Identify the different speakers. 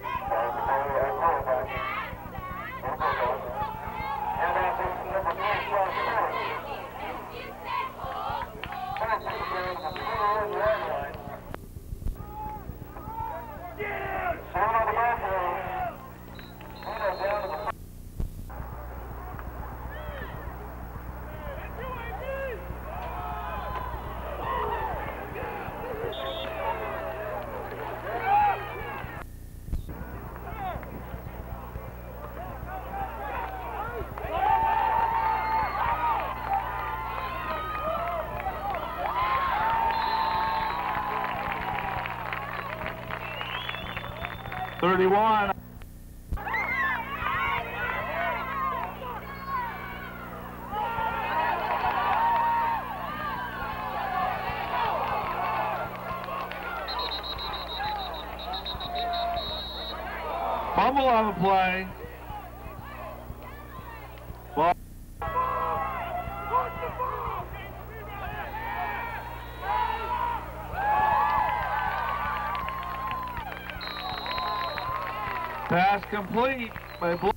Speaker 1: Yeah.
Speaker 2: 31. Fumble on the play. Ball. Pass complete by Blue.